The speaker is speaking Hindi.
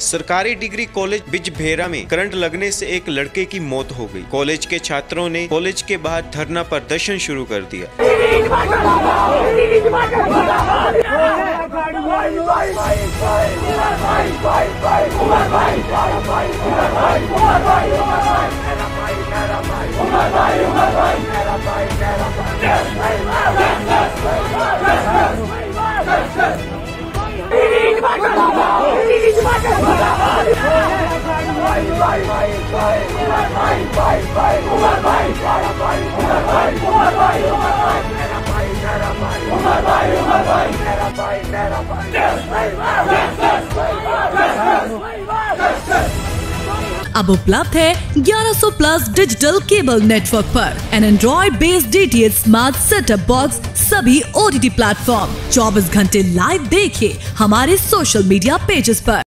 सरकारी डिग्री कॉलेज बिजभेरा में करंट लगने से एक लड़के की मौत हो गई। कॉलेज के छात्रों ने कॉलेज के बाहर धरना प्रदर्शन शुरू कर दिया। अब उपलब्ध है 1100 प्लस डिजिटल केबल नेटवर्क पर। An android based DTH smart setup box सभी ओटीटी प्लेटफॉर्म 24 घंटे लाइव देखिए हमारे सोशल मीडिया पेजेस पर।